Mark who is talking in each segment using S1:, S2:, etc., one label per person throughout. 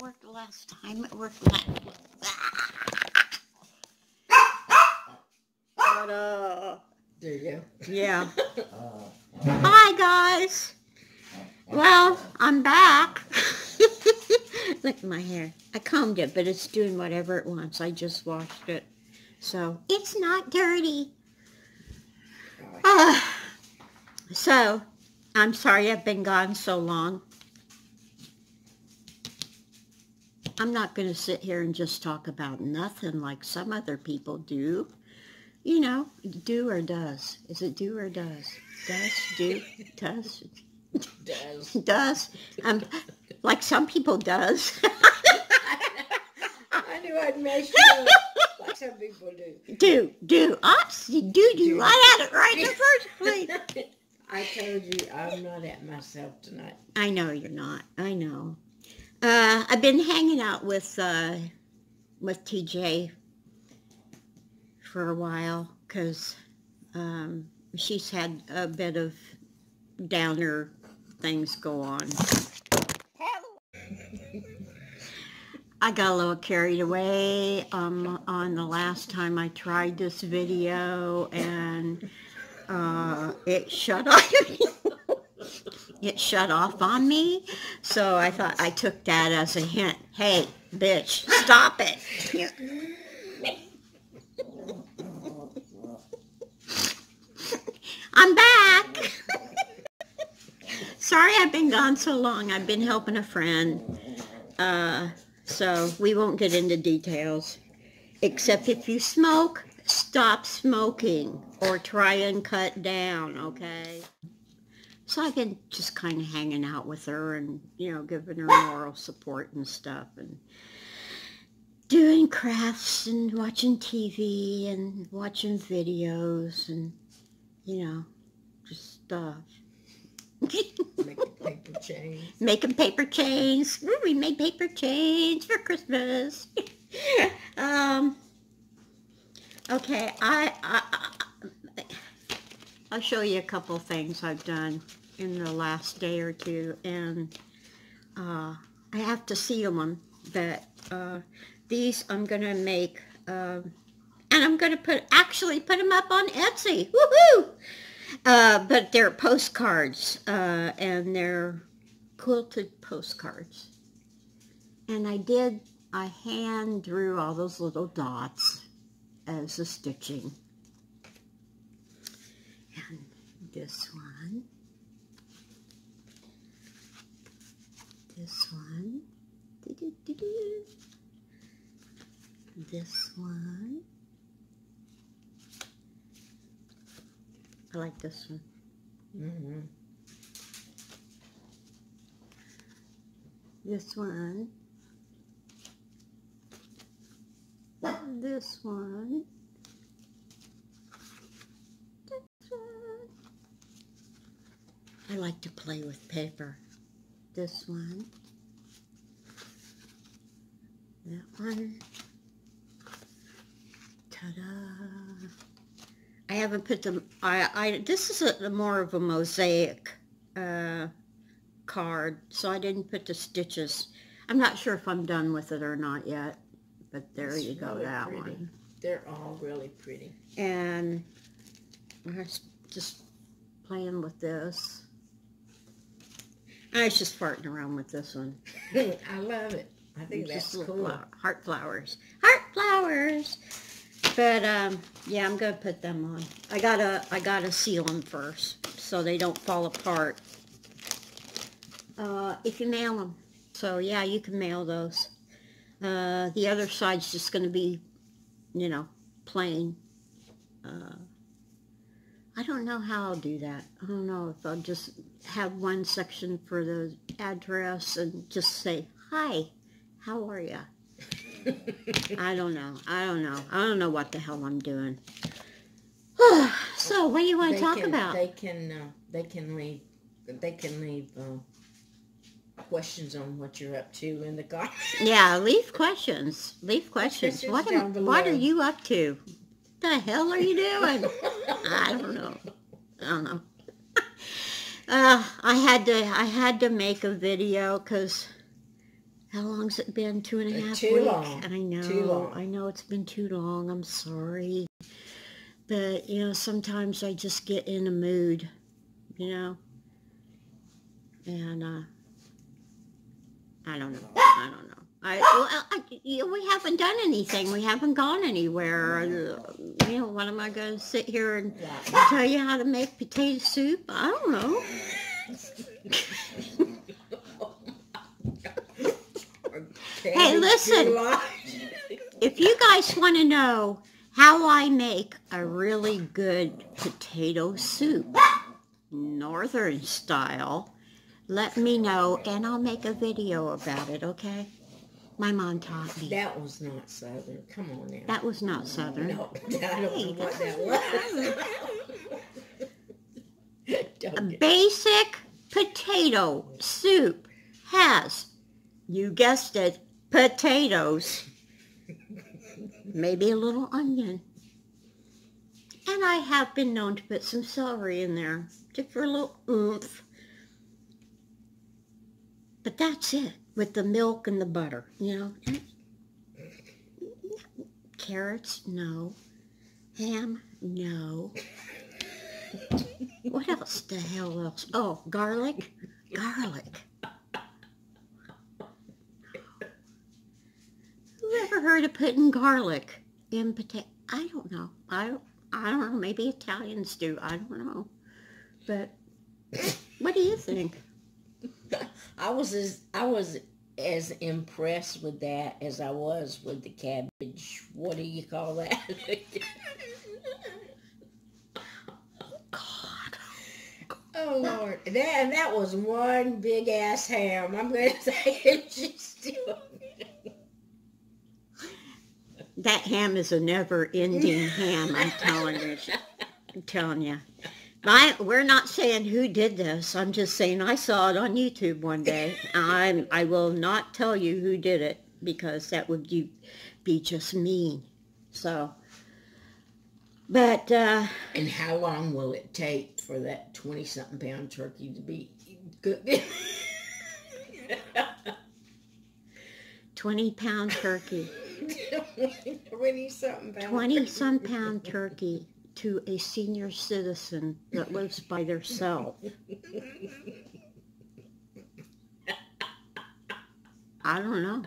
S1: worked last time. It worked last. But, uh,
S2: There you go.
S1: yeah. Hi, guys. Well, I'm back. Look at my hair. I combed it, but it's doing whatever it wants. I just washed it. So, it's not dirty. Ah. so, I'm sorry I've been gone so long. I'm not going to sit here and just talk about nothing like some other people do. You know, do or does. Is it do or does? Does, do, does,
S2: Does.
S1: does. Um, like some people does.
S2: I knew I'd mess you up, like some people do.
S1: do, do. I see, do, do. I had it right in the first place.
S2: I told you I'm not at myself tonight.
S1: I know you're not. I know. Uh, I've been hanging out with uh, with TJ for a while because um, she's had a bit of downer things go on. I got a little carried away um, on the last time I tried this video and uh, it shut off. It shut off on me. So I thought I took that as a hint. Hey, bitch, stop it. I'm back. Sorry I've been gone so long. I've been helping a friend. Uh, so we won't get into details. Except if you smoke, stop smoking or try and cut down, okay? So I've been just kind of hanging out with her and, you know, giving her moral support and stuff and doing crafts and watching TV and watching videos and, you know, just stuff.
S2: Making paper chains.
S1: Making paper chains. Ooh, we made paper chains for Christmas. um, okay, I, I, I, I'll show you a couple things I've done in the last day or two, and uh, I have to seal them. But uh, these I'm gonna make, um, and I'm gonna put actually put them up on Etsy. Woohoo! Uh, but they're postcards, uh, and they're quilted postcards. And I did, I hand drew all those little dots as the stitching. And this one. This one. This one. I like this one.
S2: Mm-hmm.
S1: This one. This one. This one. I like to play with paper. This one. That one. Ta-da. I haven't put them, I, I, this is a, more of a mosaic uh, card, so I didn't put the stitches. I'm not sure if I'm done with it or not yet, but there
S2: It's
S1: you go,
S2: really
S1: that
S2: pretty.
S1: one.
S2: They're all really pretty.
S1: And I was just playing with this. I was just farting around with this one.
S2: I love it. I think
S1: Just
S2: that's cool.
S1: flower- heart flowers. Heart flowers. But um, yeah, I'm gonna put them on. I gotta, I gotta seal them first so they don't fall apart. Uh, if you mail them, so yeah, you can mail those. Uh, the other side's just gonna be, you know, plain. Uh, I don't know how I'll do that. I don't know if I'll just have one section for the address and just say, hi, how are you? I don't know. I don't know. I don't know what the hell I'm doing. so, what do you want to talk
S2: can,
S1: about?
S2: They can. Uh, they can leave. They can leave uh, questions on what you're up to in the car.
S1: Yeah, leave questions. Leave questions. What am, what are you up to? What the hell are you doing? I don't know. I don't know. Uh, I had to I had to make a video because How long's it been? Two and a half and a
S2: Uh,
S1: half
S2: too
S1: weeks?
S2: long.
S1: I know.
S2: Too long.
S1: I know it's been too long. I'm sorry. But, you know, sometimes I just get in a mood, you know? And, uh, I don't know. I don't know. I, well, I, you we haven't done anything. We haven't gone anywhere. You know, what am I going to sit here and tell you how to make potato soup? I don't know. Hey, listen. If you guys want to know how I make a really good potato soup, northern style, let me know and I'll make a video about it, okay? My mom taught me.
S2: That was not southern. Come on now.
S1: That was not southern.
S2: no, I don't know what that was.
S1: A basic potato soup has, you guessed it, potatoes. Maybe a little onion. And I have been known to put some celery in there, just for a little oomph. But that's it, with the milk and the butter, you know. Carrots, no. Ham, no. What else the hell else? Oh, garlic? Garlic. Who ever heard of putting garlic in potato? I don't know. I don't, I don't know. Maybe Italians do. I don't know. But what do you think?
S2: I was as I was as impressed with that as I was with the cabbage. What do you call that?
S1: God.
S2: oh Lord, that and that was one big ass ham. I'm going to say it just still.
S1: That ham is a never-ending ham. I'm telling you. I'm telling you. I, we're not saying who did this. I'm just saying I saw it on YouTube one day. I'm, I will not tell you who did it because that would be, be just mean. So, but uh,
S2: And how long will it take for that twenty something pound turkey to be cooked?
S1: 20 pound turkey,
S2: Twenty something pound.
S1: 20
S2: turkey.
S1: some pound turkey to a senior citizen that lives by themselves. I don't know.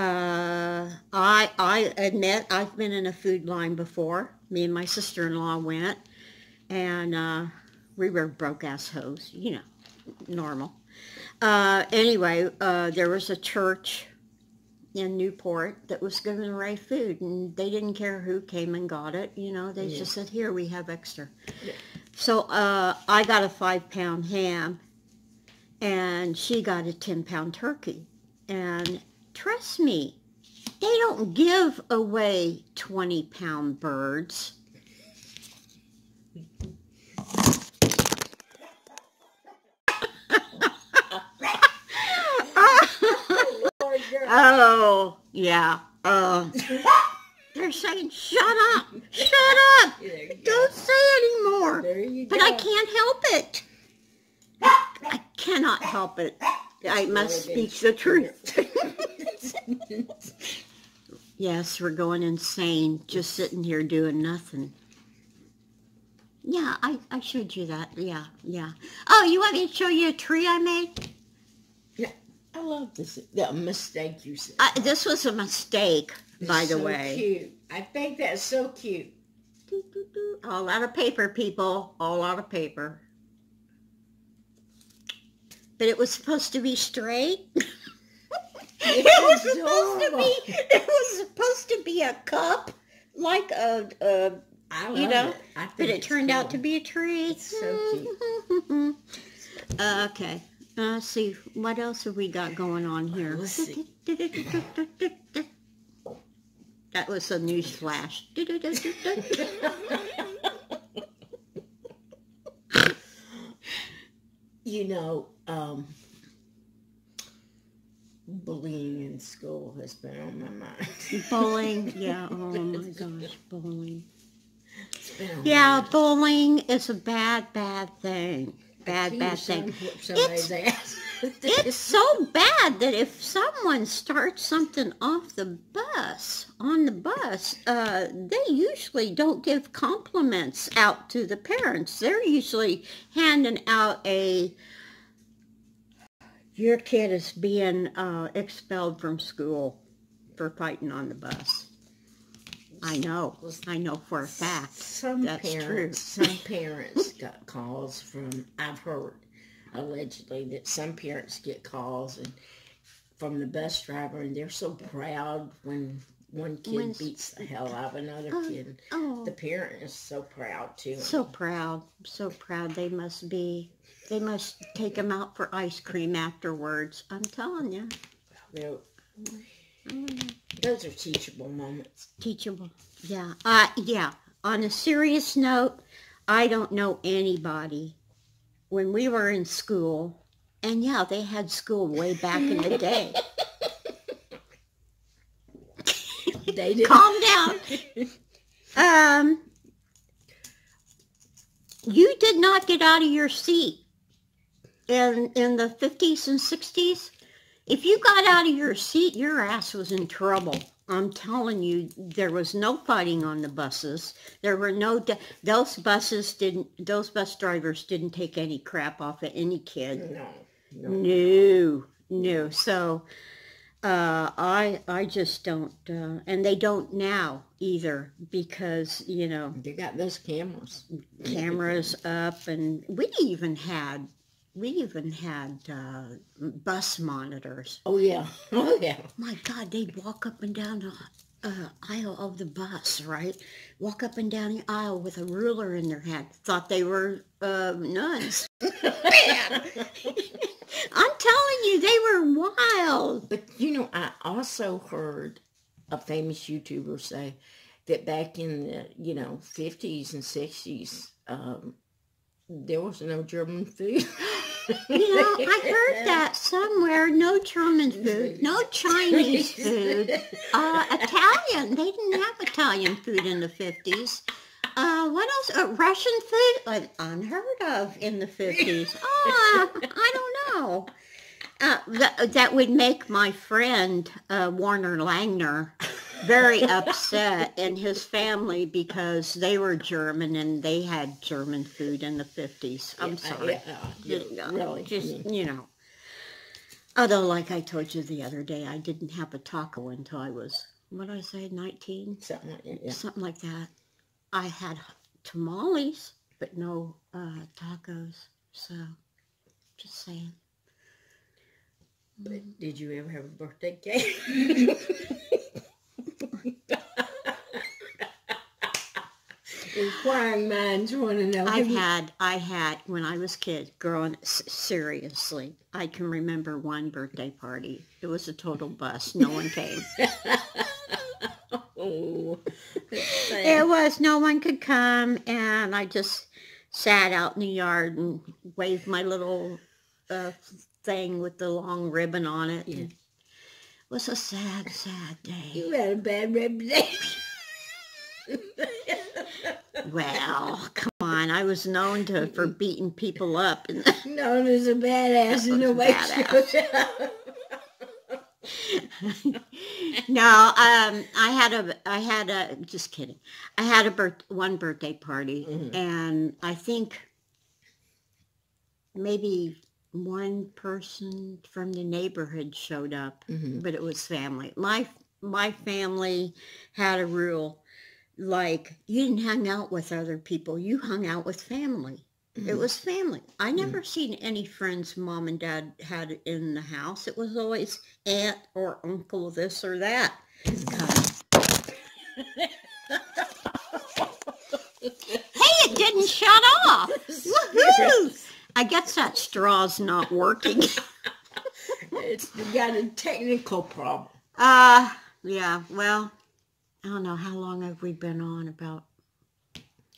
S1: Uh, I I admit I've been in a food line before. Me and my sister-in-law went, and uh, we were broke-ass hoes, you know, normal. Uh, anyway, uh, there was a church in Newport that was giving away food, and they didn't care who came and got it. You know, they
S2: Yeah.
S1: just said, "Here, we have extra."
S2: Yeah.
S1: So uh, I got a five-pound ham, and she got a ten-pound turkey. And trust me, they don't give away twenty-pound birds.
S2: Lord, girl.
S1: Oh, yeah. Uh, they're saying, shut up, shut up,
S2: There you go.
S1: don't say anymore.
S2: There you go.
S1: But I can't help it. I cannot help it. I must speak the truth. yes, we're going insane, just sitting here doing nothing. Yeah, I, I showed you that. Yeah, yeah. Oh, you want me to show you a tree I made?
S2: I love this. The mistake you said.
S1: I, this was a mistake, by the
S2: so
S1: way.
S2: cute. I think that's so cute.
S1: Doo, doo, doo. All out of paper, people. All out of paper. But it was supposed to be straight. it was supposed to be. It was supposed to be a cup, like a. a You know,
S2: it. I think
S1: but it
S2: it's
S1: turned out to be a tree.
S2: It's so cute.
S1: okay. Uh, let's see. What else have we got going on here? That was a news flash.
S2: you know, um, bullying in school has been on my mind.
S1: Bowling, yeah, oh my gosh, bowling.
S2: It's been on
S1: Yeah, bowling is a bad, bad thing. Bad, bad thing.
S2: ass?
S1: it's so bad that if someone starts something off the bus on the bus uh, they usually don't give compliments out to the parents they're usually handing out a your kid is being uh, expelled from school for fighting on the bus i know i know for a fact
S2: Some
S1: That's true.
S2: parents, some parents got calls from. I've heard allegedly that some parents get calls and from the bus driver, and they're so proud when one kid
S1: When-
S2: beats the hell out of another
S1: Oh,
S2: kid.
S1: oh
S2: The parent is so proud too.
S1: So proud, so proud they must be. They must take them out for ice cream afterwards. I'm telling you,
S2: They're- those are teachable moments.
S1: teachable. Yeah, uh, yeah. On a serious note, I don't know anybody when we were in school, and yeah, they had school way back in the day.
S2: They did.
S1: Calm down. Um, you did not get out of your seat in in the fifties and sixties. If you got out of your seat, your ass was in trouble. I'm telling you, there was no fighting on the buses. There were no those buses didn't. Those bus drivers didn't take any crap off of any kid.
S2: No, no.
S1: No, no. So uh, I I just don't, uh, and they don't now either because you know
S2: They got those cameras.
S1: cameras up, and we even had we even had uh, bus monitors.
S2: Oh yeah, oh yeah.
S1: My God, they'd walk up and down the uh, aisle of the bus, right? Walk up and down the aisle with a ruler in their hand. Thought they were uh, nuns. I'm telling you, they were wild.
S2: But you know, I also heard a famous YouTuber say that back in the you know fifties and sixties, um, there was no German food.
S1: You know, I heard that somewhere. No German food, no Chinese food, uh, Italian. They didn't have Italian food in the fifties. Uh, what else? Uh, Russian food? Unheard of in the fifties. Oh, I don't know. Uh, that, that would make my friend uh, Warner Langner very upset and his family because they were German and they had German food in the 50s. I'm uh, sorry.
S2: Yeah, uh, yeah,
S1: Yeah,
S2: really.
S1: Just, you know. Although, like I told you the other day, I didn't have a taco until I was, what did I say, 19?
S2: something like that. Yeah.
S1: Something like that. I had tamales, but no uh, tacos. So, just saying.
S2: But mm. did you ever have a birthday cake? Inquiring minds want to know.
S1: I've
S2: you-
S1: had, I had, when I was kid, growing, seriously, I can remember one birthday party. It was a total bust. No one came.
S2: Oh.
S1: It was no one could come, and I just sat out in the yard and waved my little uh, thing with the long ribbon on it.
S2: Yeah.
S1: It was a sad, sad day.
S2: you had a bad reputation.
S1: Well, come on, I was known to for beating people up, and
S2: Known as a badass in the way
S1: Badass.
S2: showed up.
S1: no, um, I had a, I had a, just kidding. I had a birth, one birthday party,
S2: Mhm.
S1: and I think maybe one person from the neighborhood showed up,
S2: Mhm.
S1: but it was family. My my family had a rule, like you didn't hang out with other people; you hung out with family. It
S2: Mhm.
S1: was family. I never seen any friends mom and dad had in the house. It was always aunt or uncle this or that. Hey, it didn't shut off. Woohoo! I guess that straw's not working.
S2: It's got a technical problem.
S1: Uh, yeah, well, I don't know. How long have we been on about?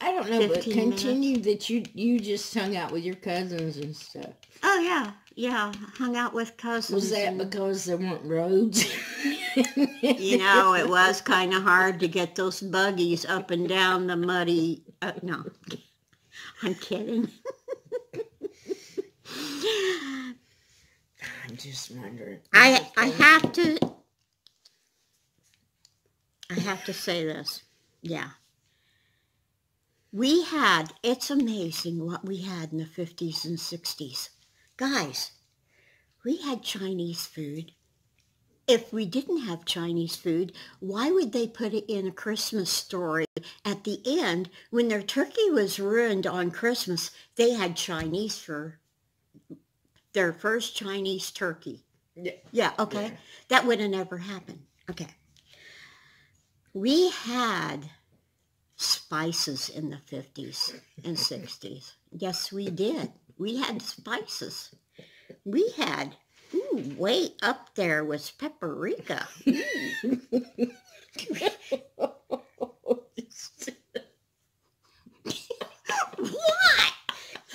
S2: I don't know, but
S1: 15
S2: continue that you you just hung out with your cousins and stuff.
S1: Oh, yeah, yeah. Hung out with cousins.
S2: Was that because there weren't roads?
S1: You know, it was kind of hard to get those buggies up and down the muddy. Uh, no, I'm kidding.
S2: I'm just wondering.
S1: I I have to I have to say this. Yeah. We had it's amazing what we had in the 50s and 60s. Guys, we had Chinese food. If we didn't have Chinese food, why would they put it in a Christmas story at the end when their turkey was ruined on Christmas? They had Chinese for their first Chinese turkey.
S2: Yeah.
S1: Yeah, okay.
S2: Yeah.
S1: That would have never happened. Okay. We had spices in the 50s and 60s. Yes, we did. We had spices. We had, ooh, way up there was paprika. what?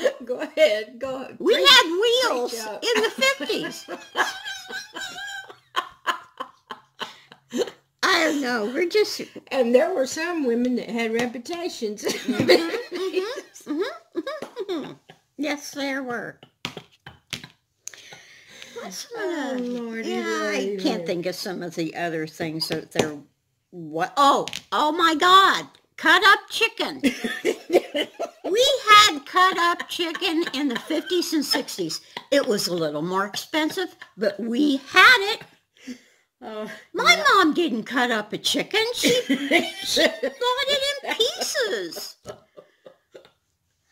S2: go ahead. Go.
S1: We
S2: preach-
S1: had wheels in the 50s. I don't know. We're just
S2: And there were some women that had reputations.
S1: Mm-hmm. yes, there were. What's
S2: Oh,
S1: uh,
S2: Lordy,
S1: yeah, I
S2: Lordy,
S1: can't think of some of the other things that they're. What? Oh, oh my God! Cut up chicken. we had cut up chicken in the fifties and sixties. It was a little more expensive, but we had it.
S2: Oh,
S1: My mom didn't cut up a chicken. She bought it in pieces.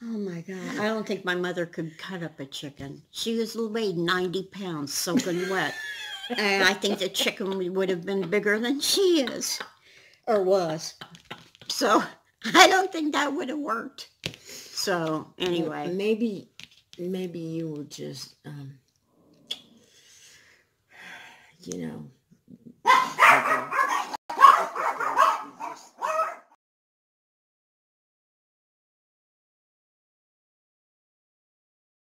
S1: Oh my God. I don't think my mother could cut up a chicken. She was weighed 90 pounds soaking wet. And I think the chicken would have been bigger than she is or was. So I don't think that would have worked. So anyway,
S2: maybe, maybe you were just, um, you know, Ah!